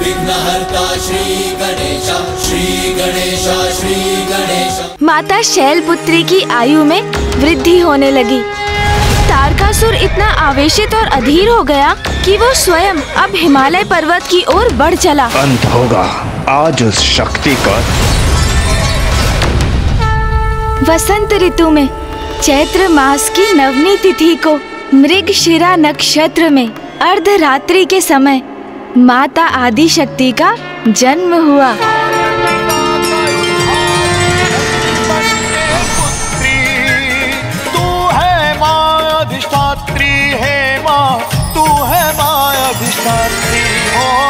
विघ्नहर्ता श्री गणेश श्री गणेश श्री गणेश माता शैलपुत्री की आयु में वृद्धि होने लगी। तारकासुर इतना आवेशित और अधीर हो गया कि वो स्वयं अब हिमालय पर्वत की ओर बढ़ चला। अंत होगा आज उस शक्ति का। वसंत ऋतु में चैत्र मास की नवमी तिथि को मृग शिरा नक्षत्र में अर्धरात्रि के समय माता आदि शक्ति का जन्म हुआ। अधिष्ठात्री है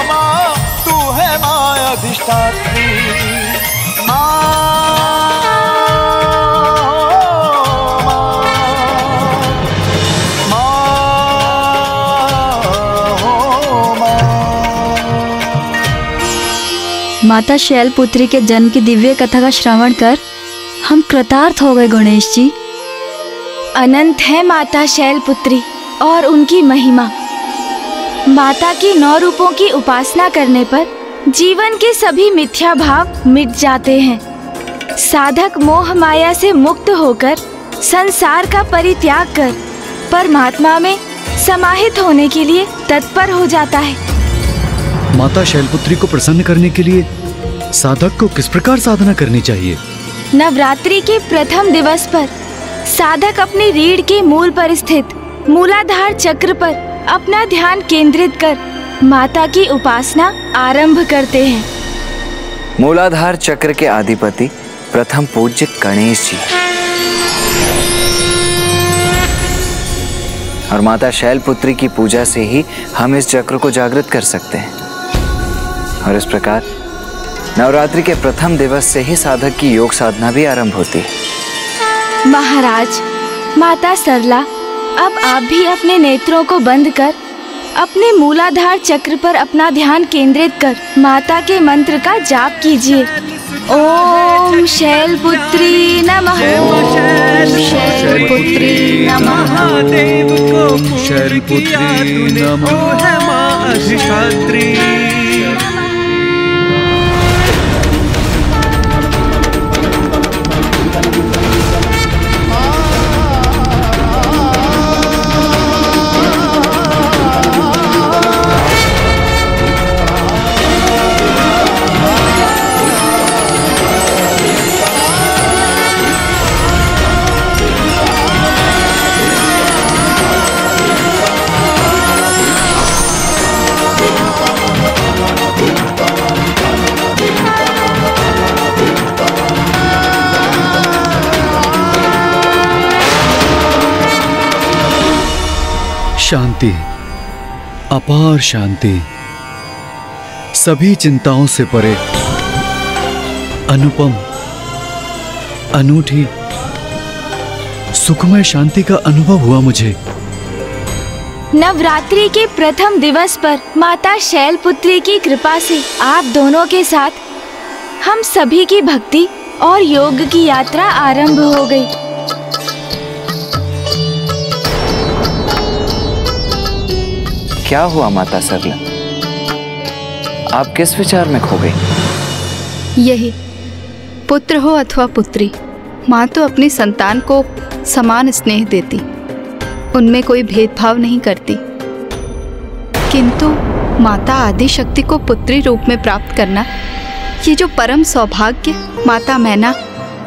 माँ तू है माँ अधिष्ठात्री माता शैलपुत्री के जन्म की दिव्य कथा का श्रवण कर हम कृतार्थ हो गए गणेश जी। अनंत है माता शैलपुत्री और उनकी महिमा। माता की नौ रूपों की उपासना करने पर जीवन के सभी मिथ्या भाव मिट जाते हैं। साधक मोह माया से मुक्त होकर संसार का परित्याग कर परमात्मा में समाहित होने के लिए तत्पर हो जाता है। माता शैलपुत्री को प्रसन्न करने के लिए साधक को किस प्रकार साधना करनी चाहिए? नवरात्रि के प्रथम दिवस पर साधक अपनी रीढ़ के मूल पर स्थित मूलाधार चक्र पर अपना ध्यान केंद्रित कर माता की उपासना आरंभ करते हैं। मूलाधार चक्र के अधिपति प्रथम पूज्य गणेश जी। और माता शैलपुत्री की पूजा से ही हम इस चक्र को जागृत कर सकते हैं। और इस प्रकार नवरात्रि के प्रथम दिवस से ही साधक की योग साधना भी आरंभ होती है। महाराज माता सरला अब आप भी अपने नेत्रों को बंद कर अपने मूलाधार चक्र पर अपना ध्यान केंद्रित कर माता के मंत्र का जाप कीजिए। ओम शैलपुत्री नमः। ओम शैलपुत्री नमः। शैलपुत्री नमः। शांति, अपार शांति, सभी चिंताओं से परे, अनुपम, अनूठी, सुखमय शांति का अनुभव हुआ मुझे। नवरात्रि के प्रथम दिवस पर माता शैलपुत्री की कृपा से आप दोनों के साथ हम सभी की भक्ति और योग की यात्रा आरंभ हो गई। क्या हुआ माता सरला? आप किस विचार में खो गई? यही, पुत्र हो अथवा पुत्री, माँ तो अपनी संतान को समान स्नेह देती। उनमें कोई भेदभाव नहीं करती। किंतु माता आदि शक्ति को पुत्री रूप में प्राप्त करना, ये जो परम सौभाग्य माता मैना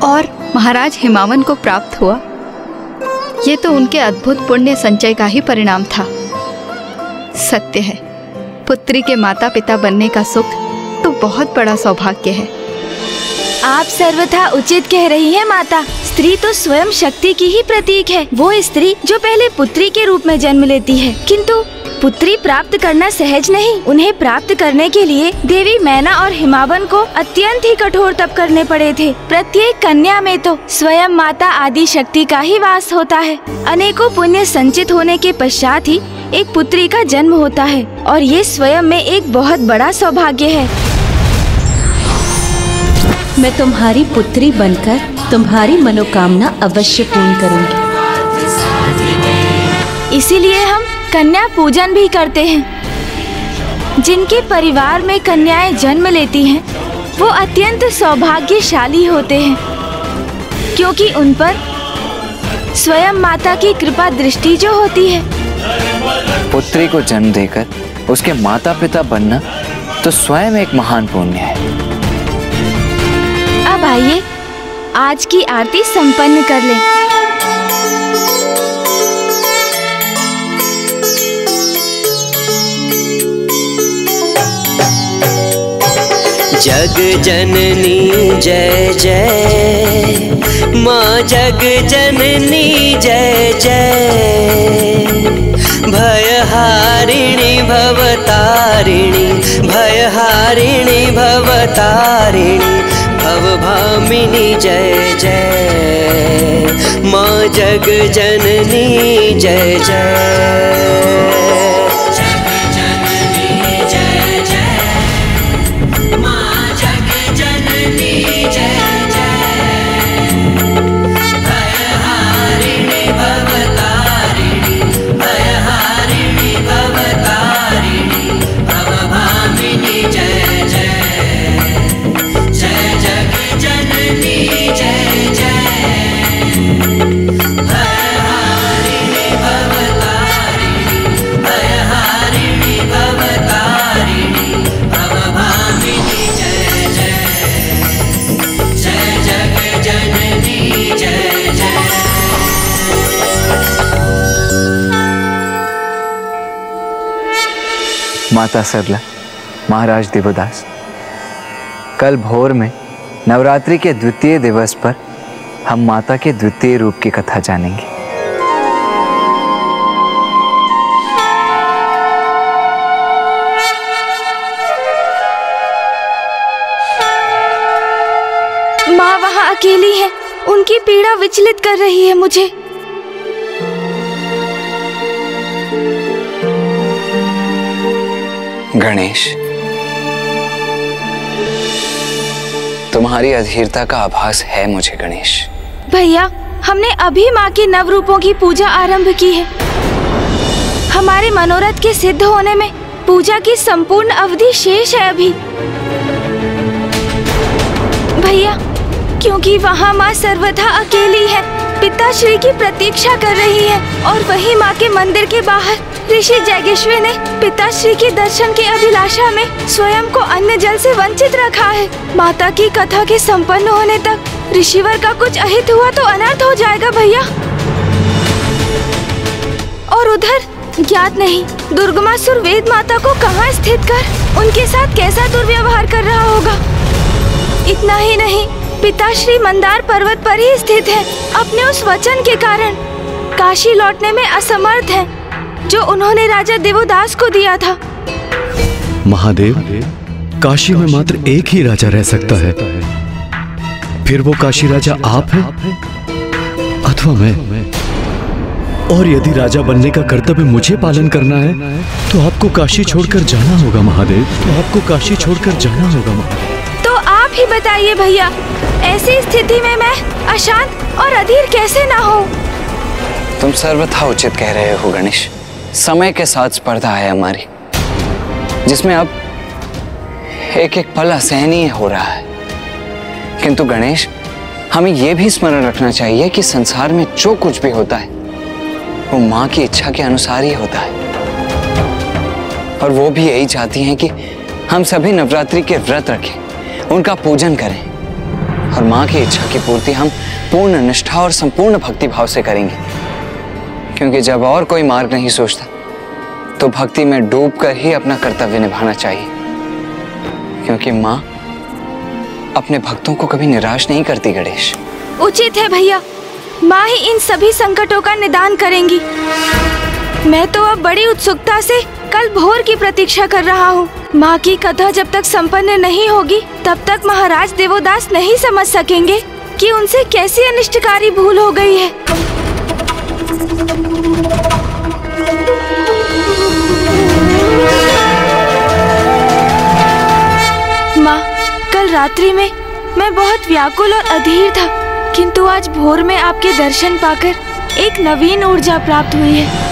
और महाराज हिमावन को प्राप्त हुआ, ये तो उनके अद्भुत पुण्य संचय का ही परिणाम था। सत्य है। पुत्री के माता पिता बनने का सुख तो बहुत बड़ा सौभाग्य है। आप सर्वथा उचित कह रही है, माता। स्त्री तो स्वयं शक्ति की ही प्रतीक है। वो स्त्री जो पहले पुत्री के रूप में जन्म लेती है। किंतु पुत्री प्राप्त करना सहज नहीं। उन्हें प्राप्त करने के लिए देवी मैना और हिमावन को अत्यंत ही कठोर तप करने पड़े थे। प्रत्येक कन्या में तो स्वयं माता आदि शक्ति का ही वास होता है। अनेकों पुण्य संचित होने के पश्चात ही एक पुत्री का जन्म होता है। और ये स्वयं में एक बहुत बड़ा सौभाग्य है। मैं तुम्हारी पुत्री बनकर तुम्हारी मनोकामना अवश्य पूर्ण करूँगी। इसीलिए हम कन्या पूजन भी करते हैं। जिनके परिवार में कन्याएँ जन्म लेती हैं, वो अत्यंत सौभाग्यशाली होते हैं, क्योंकि उन पर स्वयं माता की कृपा दृष्टि जो होती है। पुत्री को जन्म देकर उसके माता पिता बनना तो स्वयं एक महान पुण्य है। आइए, आज की आरती संपन्न कर लें। जग जननी, जय जय। माँ जग जननी, जय जय। भयहारिणि भवतारिणि भयहारिणि भवतारिणि। भवभामिनि जय जय। माँ जग जननी जय जय। माता सरला महाराज देवदास। कल भोर में नवरात्रि के द्वितीय दिवस पर हम माता के द्वितीय रूप की कथा जानेंगे। माँ वहाँ अकेली है, उनकी पीड़ा विचलित कर रही है मुझे। गणेश, तुम्हारी अधीरता का आभास है मुझे, गणेश। भैया, हमने अभी माँ के नव रूपों की पूजा आरंभ की है। हमारे मनोरथ के सिद्ध होने में पूजा की संपूर्ण अवधि शेष है अभी। भैया, क्योंकि वहाँ माँ सर्वथा अकेली है पिताश्री की प्रतीक्षा कर रही है और वही माँ के मंदिर के बाहर, ऋषि जैगेश्वर ने पिताश्री के दर्शन की अभिलाषा में स्वयं को अन्य जल से वंचित रखा है। माता की कथा के संपन्न होने तक ऋषिवर का कुछ अहित हुआ तो अनर्थ हो जाएगा भैया। और उधर, ज्ञात नहीं, दुर्गमासुर वेद माता को कहाँ स्थित कर? उनके साथ कैसा दुर्व्यवहार कर रहा होगा? इतना ही नहीं पिताश्री मंदार पर्वत पर ही स्थित है अपने उस वचन के कारण। काशी लौटने में असमर्थ है जो उन्होंने राजा देवोदास को दिया था। महादेव काशी में मात्र एक ही राजा रह सकता है। फिर वो काशी राजा आप हैं? अथवा मैं? और यदि राजा बनने का कर्तव्य मुझे पालन करना है तो आपको काशी छोड़कर जाना होगा महादेव। तो आपको काशी छोड़कर जाना होगा महादेव। तो आप ही बताइए भैया ऐसी स्थिति में मैं अशांत और अधीर कैसे ना हो? तुम सर्वथा उचित कह रहे हो, गणेश। समय के साथ स्पर्धा है हमारी, जिसमें अब एक एक पल असहनीय हो रहा है। किंतु गणेश, हमें यह भी स्मरण रखना चाहिए कि संसार में जो कुछ भी होता है, वो माँ की इच्छा के अनुसार ही होता है। और वो भी यही चाहती हैं कि हम सभी नवरात्रि के व्रत रखें, उनका पूजन करें। और माँ की इच्छा की पूर्ति हम पूर्ण निष्ठा और संपूर्ण भक्ति भाव से करेंगे। क्योंकि जब और कोई मार्ग नहीं सोचता तो भक्ति में डूब कर ही अपना कर्तव्य निभाना चाहिए। क्योंकि माँ अपने भक्तों को कभी निराश नहीं करती, गणेश। उचित है भैया। माँ ही इन सभी संकटों का निदान करेंगी। मैं तो अब बड़ी उत्सुकता से कल भोर की प्रतीक्षा कर रहा हूँ। माँ की कथा जब तक संपन्न नहीं होगी, तब तक महाराज देवोदास नहीं समझ सकेंगे कि उनसे कैसी अनिष्टकारी भूल हो गई है। माँ, कल रात्रि में मैं बहुत व्याकुल और अधीर था, किंतु आज भोर में आपके दर्शन पाकर एक नवीन ऊर्जा प्राप्त हुई है।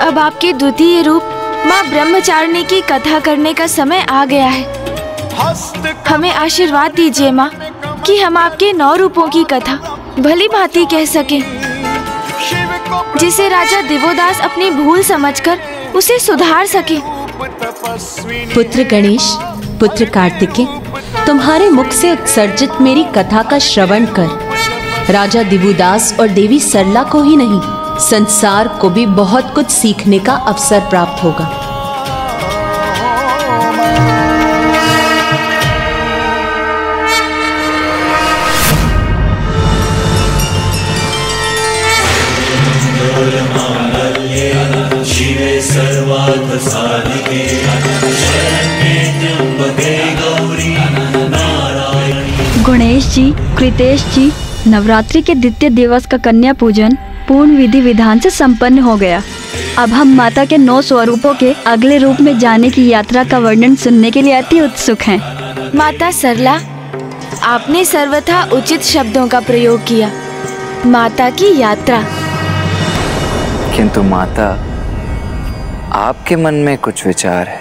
अब आपके द्वितीय रूप माँ ब्रह्मचारिणी की कथा करने का समय आ गया है। हमें आशीर्वाद दीजिए माँ कि हम आपके नौ रूपों की कथा भली भांति कह सके, जिसे राजा दिवोदास अपनी भूल समझकर उसे सुधार सके। पुत्र गणेश, पुत्र कार्तिके तुम्हारे मुख से उत्सर्जित मेरी कथा का श्रवण कर। राजा दिवुदास और देवी सरला को ही नहीं संसार को भी बहुत कुछ सीखने का अवसर प्राप्त होगा। गणेश जी, कृतेश जी, नवरात्रि के द्वितीय दिवस का कन्या पूजन। पूर्ण विधि विधान से संपन्न हो गया। अब हम माता के नौ स्वरूपों के अगले रूप में जाने की यात्रा का वर्णन सुनने के लिए अति उत्सुक हैं। माता सरला आपने सर्वथा उचित शब्दों का प्रयोग किया। माता की यात्रा। किंतु माता आपके मन में कुछ विचार है।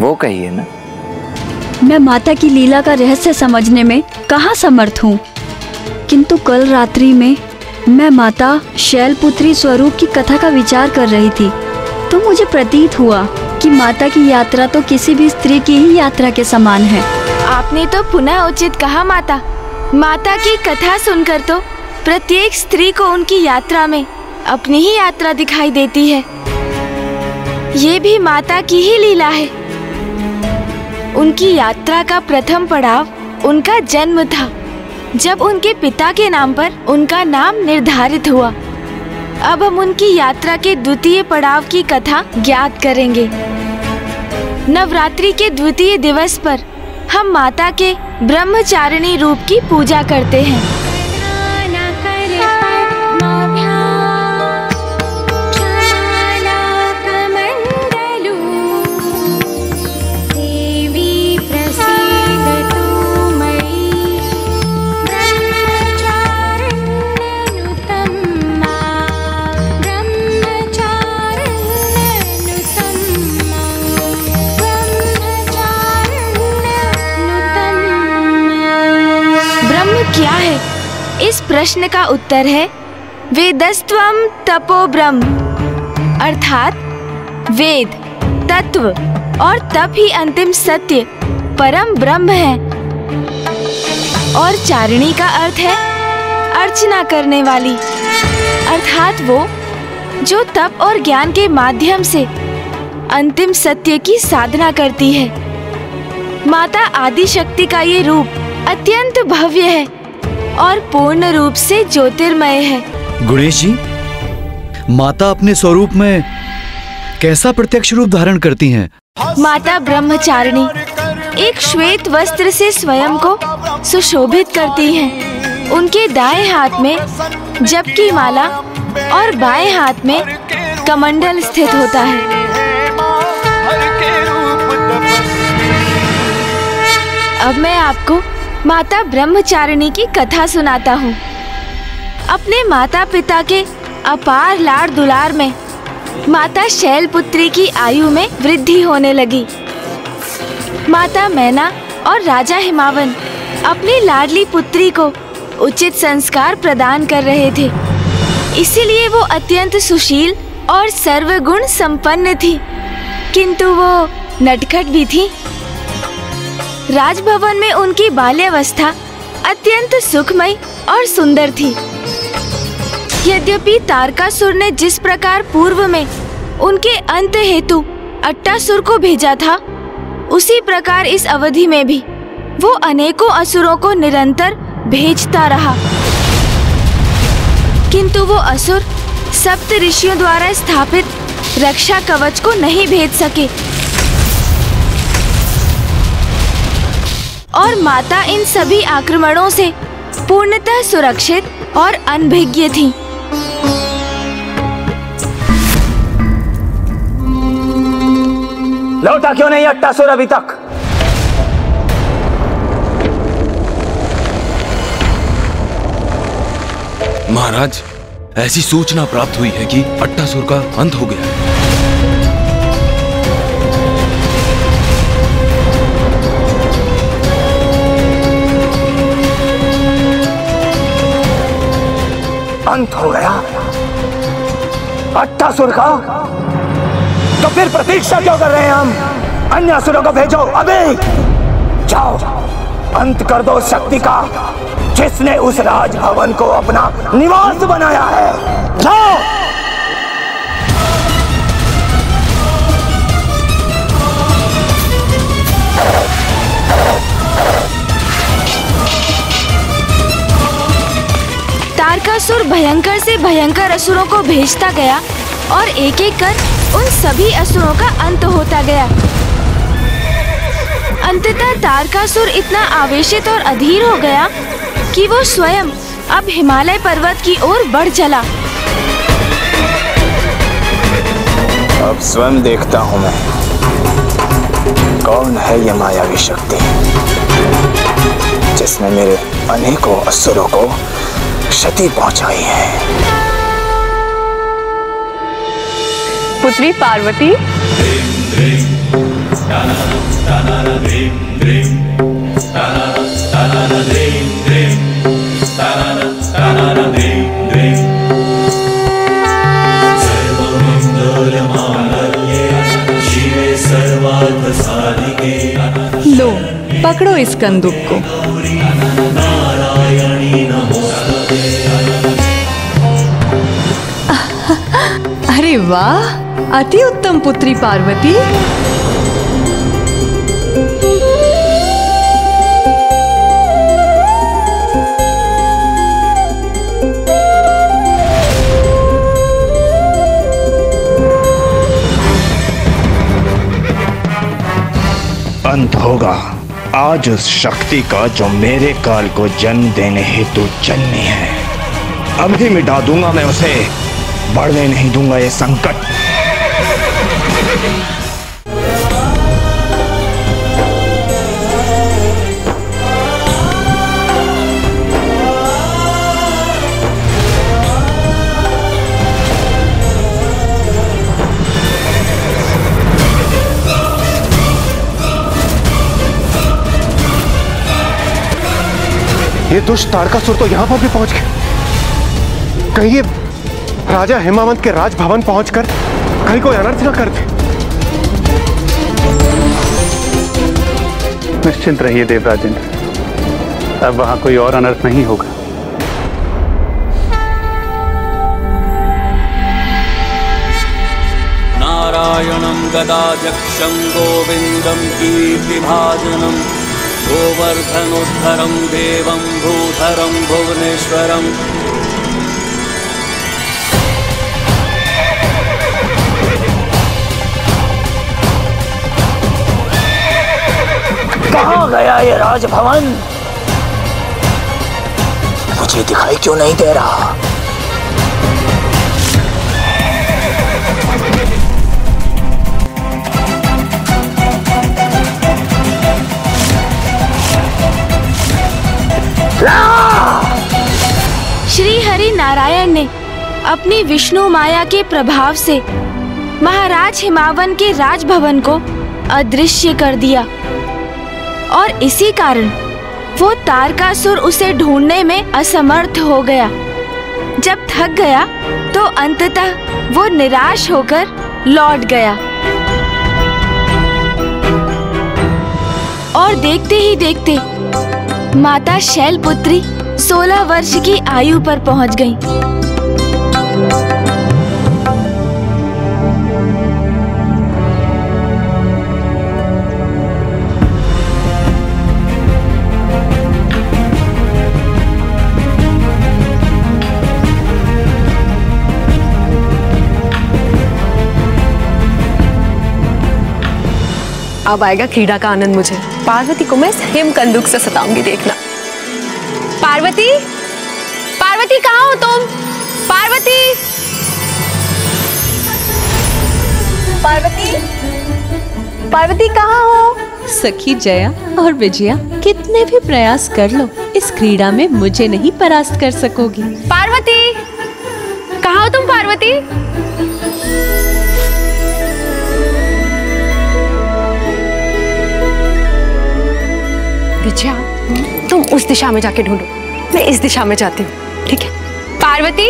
वो कहिए ना। मैं माता की लीला का रहस्य समझने में कहाँ समर्थ हूँ? किंतु कल रात्रि में मैं माता शैलपुत्री स्वरूप की कथा का विचार कर रही थी। तो मुझे प्रतीत हुआ कि माता की यात्रा तो किसी भी स्त्री की ही यात्रा के समान है। आपने तो पुनः उचित कहा, माता। माता की कथा सुनकर तो प्रत्येक स्त्री को उनकी यात्रा में अपनी ही यात्रा दिखाई देती है। ये भी माता की ही लीला है। उनकी यात्रा का प्रथम पड़ाव उनका जन्म था। जब उनके पिता के नाम पर उनका नाम निर्धारित हुआ, अब हम उनकी यात्रा के द्वितीय पड़ाव की कथा ज्ञात करेंगे। नवरात्रि के द्वितीय दिवस पर हम माता के ब्रह्मचारिणी रूप की पूजा करते हैं। प्रश्न का उत्तर है वेदस्त्वम तपो ब्रह्म। अर्थात, वेद, तत्व और तप ही अंतिम सत्य, परम ब्रह्म है। और चारिणी का अर्थ है, अर्चना करने वाली। अर्थात वो, जो तप और ज्ञान के माध्यम से अंतिम सत्य की साधना करती है। माता आदि शक्ति का ये रूप अत्यंत भव्य है। और पूर्ण रूप से ज्योतिर्मय है गुणेश जी माता अपने स्वरूप में कैसा प्रत्यक्ष रूप धारण करती हैं? माता ब्रह्मचारिणी एक श्वेत वस्त्र से स्वयं को सुशोभित करती हैं। उनके दाएँ हाथ में जप की माला और बाएँ हाथ में कमंडल स्थित होता है अब मैं आपको माता ब्रह्मचारिणी की कथा सुनाता हूँ। अपने माता पिता के अपार लाड़ दुलार में माता शैलपुत्री की आयु में वृद्धि होने लगी। माता मैना और राजा हिमावन अपनी लाडली पुत्री को उचित संस्कार प्रदान कर रहे थे। इसीलिए वो अत्यंत सुशील और सर्वगुण संपन्न थी। किंतु वो नटखट भी थी। राजभवन में उनकी बाल्यावस्था अत्यंत सुखमय और सुंदर थी। यद्यपि तारकासुर ने जिस प्रकार पूर्व में उनके अंत हेतु अट्टासुर को भेजा था, उसी प्रकार इस अवधि में भी वो अनेकों असुरों को निरंतर भेजता रहा। किंतु वो असुर सप्त ऋषियों द्वारा स्थापित रक्षा कवच को नहीं भेज सके। और माता इन सभी आक्रमणों से पूर्णतः सुरक्षित और अनभिज्ञ थी। लौटा क्यों नहीं अट्टासुर अभी तक? महाराज ऐसी सूचना प्राप्त हुई है कि अट्टासुर का अंत हो गया है। हो गया। अट्ठासुर का? तो फिर प्रतीक्षा क्यों कर रहे हैं हम? अन्य असुरों को भेजो, अभी। जाओ, अंत कर दो शक्ति का, जिसने उस राजभवन को अपना निवास बनाया है। जाओ। तारकासुर भयंकर से भयंकर असुरों को भेजता गया और एक एक कर उन सभी असुरों का अंत होता गया। अंततः तारकासुर इतना आवेशित और अधीर हो गया कि वो स्वयं अब हिमालय पर्वत की ओर बढ़ चला। अब स्वयं देखता हूँ मैं। कौन है ये मायावी शक्ति? जिसने मेरे अनेकों असुरों को क्षति पहुंचाई है। पुत्री पार्वती। लो पकड़ो इस कंदुक को। वाह, अति उत्तम पुत्री पार्वती। अंत होगा। आज उस शक्ति का जो मेरे काल को जन्म देने हेतु जन्मी है। अभी मिटा दूँगा मैं उसे। बढ़ने नहीं दूँगा ये संकट। ये दुष्ट तारकासुर तो यहाँ पर भी पहुँच गए कहीं ये राजा हेमावंत के राजभवन पहुंचकर कहीं कोई अनर्थ न कर दे निश्चिंत रहिए देवराजेंद्र अब वहाँ कोई और अनर्थ नहीं होगा। नारायणं गदाजक्षं गोविन्दं कीर्तिभाजनं गोवर्धनोद्धरं देवं भूधरं भुवनेश्वरम् कहाँ गया ये राजभवन? मुझे दिखाई क्यों नहीं दे रहा? श्री हरि नारायण ने अपनी विष्णु माया के प्रभाव से महाराज हिमावन के राजभवन को अदृश्य कर दिया। और इसी कारण वो तारकासुर उसे ढूँढने में असमर्थ हो गया। जब थक गया तो अंततः वो निराश होकर लौट गया। और देखते ही देखते माता शैलपुत्री 16 वर्ष की आयु पर पहुँच गई। अब आएगा क्रीड़ा का आनंद मुझे। पार्वती को मैं हेम कंदुक से सताऊँगी देखना। पार्वती? पार्वती कहाँ हो तुम? पार्वती? पार्वती? पार्वती कहाँ हो? सखी जया और विजया कितने भी प्रयास कर लो इस क्रीड़ा में मुझे नहीं परास्त कर सकोगी। पार्वती? कहाँ हो तुम पार्वती? विजया, तुम उस दिशा में जाके ढूंढो। मैं इस दिशा में जाती हूँ, ठीक है? पार्वती?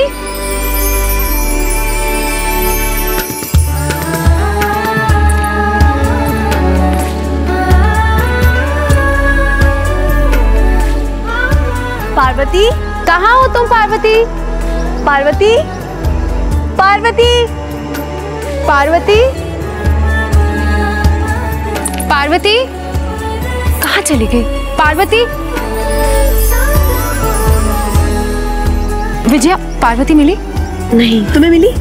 पार्वती, कहाँ हो तुम पार्वती? पार्वती? पार्वती? पार्वती? पार्वती? कहाँ चली गई? पार्वती? विजया पार्वती मिली? नहीं। तुम्हें मिली?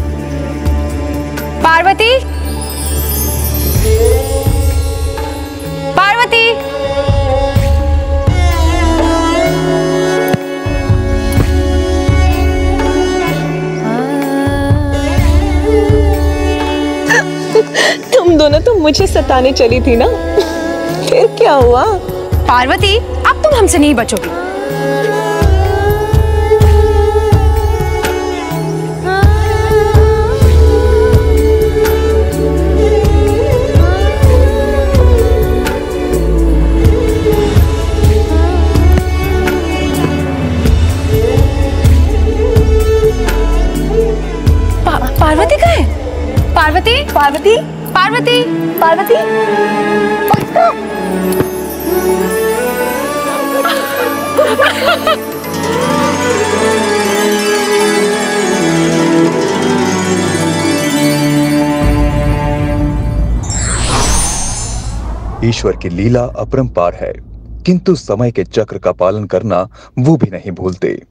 पार्वती? पार्वती? तुम दोनों तो मुझे सताने चली थी ना। फिर क्या हुआ? पार्वती अब तुम हमसे नहीं बचोगी। पार्वती का है? पार्वती पार्वती पार्वती पार्वती। ईश्वर की लीला अपरंपार है, किंतु समय के चक्र का पालन करना वो भी नहीं भूलते।